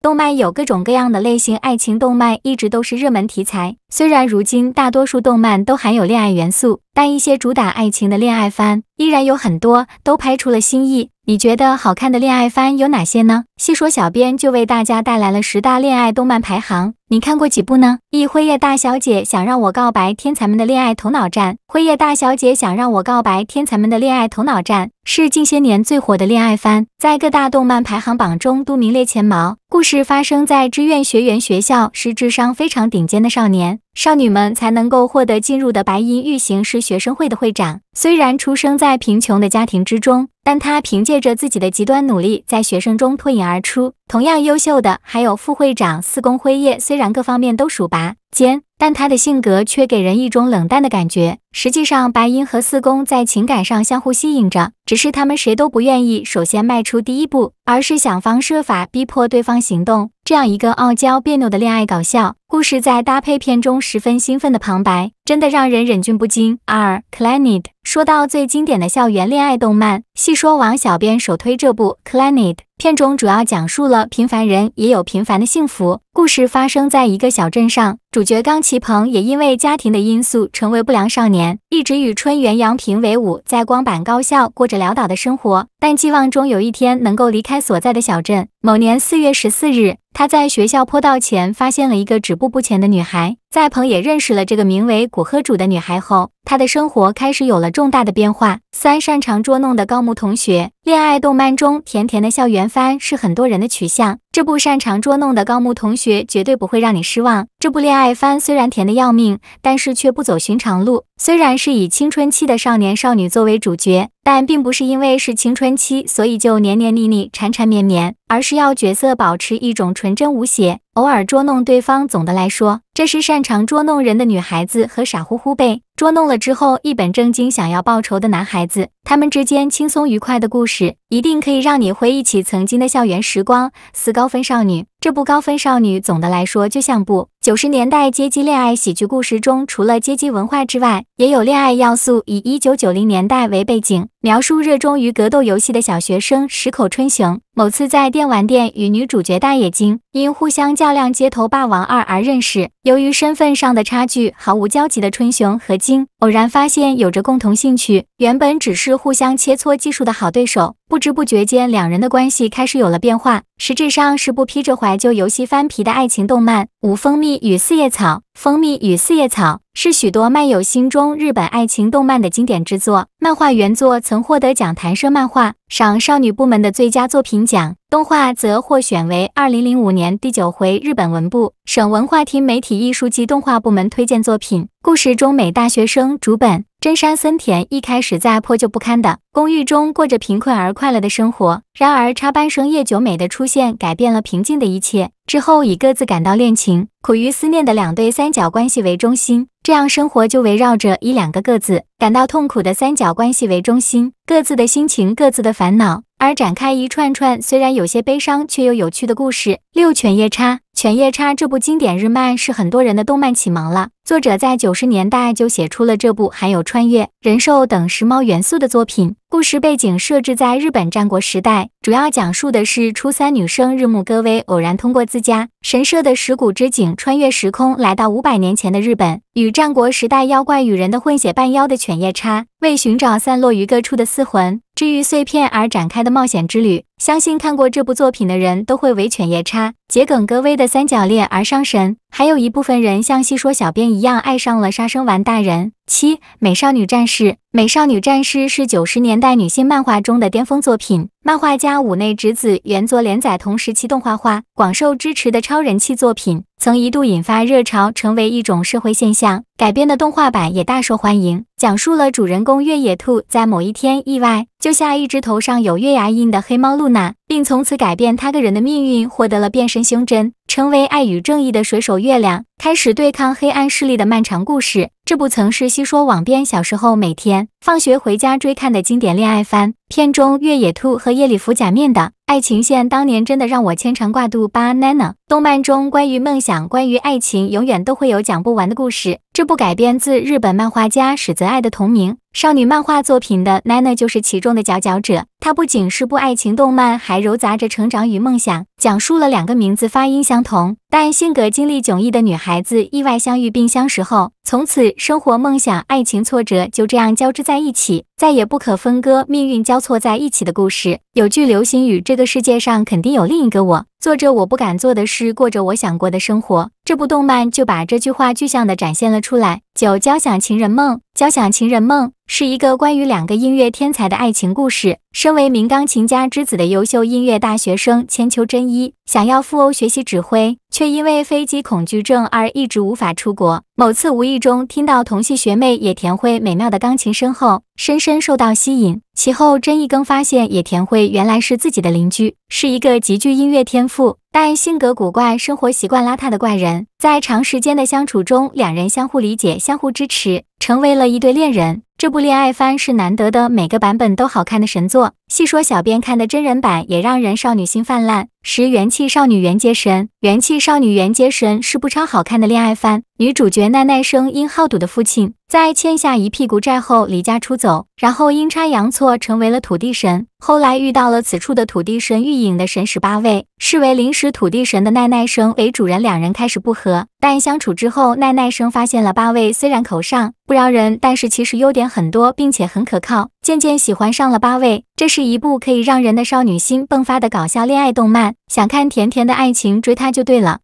动漫有各种各样的类型，爱情动漫一直都是热门题材。虽然如今大多数动漫都含有恋爱元素，但一些主打爱情的恋爱番依然有很多都拍出了新意。你觉得好看的恋爱番有哪些呢？细说小编就为大家带来了十大恋爱动漫排行，你看过几部呢？一辉夜大小姐想让我告白，天才们的恋爱头脑战。辉夜大小姐想让我告白，天才们的恋爱头脑战是近些年最火的恋爱番，在各大动漫排行榜中都名列前茅。故事发生在志愿学员学校，是智商非常顶尖的少年少女们才能够获得进入的白银玉行是学生会的会长。虽然出生在贫穷的家庭之中，但他凭借着自己的极端努力，在学生中脱颖而出。同样优秀的还有副会长四宫辉夜，虽然各方面都属拔尖。但他的性格却给人一种冷淡的感觉。实际上，白银和四宫在情感上相互吸引着，只是他们谁都不愿意首先迈出第一步，而是想方设法逼迫对方行动。这样一个傲娇别扭的恋爱搞笑故事，在搭配片中十分兴奋的旁白，真的让人忍俊不禁。二 c l a n e d 说到最经典的校园恋爱动漫，细说王小编首推这部 c l a n e d 片中主要讲述了平凡人也有平凡的幸福。故事发生在一个小镇上，主角冈崎鹏也因为家庭的因素成为不良少年，一直与春原洋平为伍，在光坂高校过着潦倒的生活，但寄望中有一天能够离开所在的小镇。某年四月十四日，他在学校坡道前发现了一个止步不前的女孩。在鹏也认识了这个名为古贺主的女孩后，他的生活开始有了重大的变化。三擅长捉弄的高木同学，恋爱动漫中甜甜的校园番是很多人的取向。这部擅长捉弄的高木同学绝对不会让你失望。这部恋爱番虽然甜的要命，但是却不走寻常路。虽然是以青春期的少年少女作为主角，但并不是因为是青春期，所以就黏黏腻腻、缠缠绵绵，而是要角色保持一种纯真无邪。偶尔捉弄对方，总的来说，这是擅长捉弄人的女孩子和傻乎乎呗捉弄了之后一本正经想要报仇的男孩子，他们之间轻松愉快的故事，一定可以让你回忆起曾经的校园时光。四高分少女，这部高分少女总的来说就像部九十年代阶级恋爱喜剧故事中，除了阶级文化之外，也有恋爱要素。以一九九零年代为背景，描述热衷于格斗游戏的小学生石口春雄，某次在电玩店与女主角大野晶因互相较量街头霸王二而认识。由于身份上的差距，毫无交集的春雄和晶偶然发现有着共同兴趣，原本只是互相切磋技术的好对手，不知不觉间两人的关系开始有了变化。实质上是部披着怀旧游戏翻皮的爱情动漫《五蜂蜜与四叶草》。蜂蜜与四叶草是许多漫友心中日本爱情动漫的经典之作。漫画原作曾获得讲谈社漫画赏少女部门的最佳作品奖，动画则获选为二零零五年第九回日本文部省文化厅媒体艺术及动画部门推荐作品。故事中，美大学生竹本真山森田一开始在破旧不堪的公寓中过着贫困而快乐的生活。然而，插班生叶久美的出现改变了平静的一切。之后，以各自感到恋情、苦于思念的两对三角关系为中心，这样生活就围绕着以两个各自感到痛苦的三角关系为中心，各自的心情、各自的烦恼，而展开一串串虽然有些悲伤却又有趣的故事。六犬夜叉。犬夜叉这部经典日漫是很多人的动漫启蒙了。作者在九十年代就写出了这部含有穿越、人兽等时髦元素的作品。故事背景设置在日本战国时代，主要讲述的是初三女生日暮歌薇偶然通过自家神社的石谷之井穿越时空，来到五百年前的日本，与战国时代妖怪与人的混血半妖的犬夜叉，为寻找散落于各处的四魂。治愈碎片而展开的冒险之旅，相信看过这部作品的人都会为犬夜叉、桔梗歌薇的三角恋而伤神。还有一部分人像细说小编一样爱上了杀生丸大人。七美少女战士，美少女战士是九十年代女性漫画中的巅峰作品，漫画家五内直子原作连载同时期动画化，广受支持的超人气作品。曾一度引发热潮，成为一种社会现象。改编的动画版也大受欢迎，讲述了主人公月野兔在某一天意外救下一只头上有月牙印的黑猫露娜，并从此改变他个人的命运，获得了变身胸针，成为爱与正义的水手月亮，开始对抗黑暗势力的漫长故事。这部曾是西说网编小时候每天放学回家追看的经典恋爱番。片中月野兔和夜里服假面的。爱情线当年真的让我牵肠挂肚。Banana 动漫中关于梦想、关于爱情，永远都会有讲不完的故事。这部改编自日本漫画家史泽爱的同名少女漫画作品的奈奈就是其中的佼佼者。它不仅是部爱情动漫，还糅杂着成长与梦想，讲述了两个名字发音相同，但性格经历迥异的女孩子意外相遇并相识后，从此生活、梦想、爱情、挫折就这样交织在一起，再也不可分割，命运交错在一起的故事。有句流行语：“这个世界上肯定有另一个我，做着我不敢做的事，过着我想过的生活。”这部动漫就把这句话具象地展现了出来。九交响情人梦，交响情人梦。是一个关于两个音乐天才的爱情故事。身为名钢琴家之子的优秀音乐大学生千秋真一，想要赴欧学习指挥，却因为飞机恐惧症而一直无法出国。某次无意中听到同系学妹野田惠美妙的钢琴声后，深深受到吸引。其后真一更发现野田惠原来是自己的邻居，是一个极具音乐天赋但性格古怪、生活习惯邋遢的怪人。在长时间的相处中，两人相互理解、相互支持，成为了一对恋人。这部恋爱番是难得的，每个版本都好看的神作。细说小编看的真人版也让人少女心泛滥。十元气少女缘结神，元气少女缘结神是部超好看的恋爱番。女主角奈奈生因好赌的父亲在欠下一屁股债后离家出走，然后阴差阳错成为了土地神。后来遇到了此处的土地神御影的神使八位，视为临时土地神的奈奈生为主人，两人开始不和。但相处之后，奈奈生发现了八位虽然口上不饶人，但是其实优点很多，并且很可靠，渐渐喜欢上了八位。这是一部可以让人的少女心迸发的搞笑恋爱动漫，想看甜甜的爱情，追它就对了。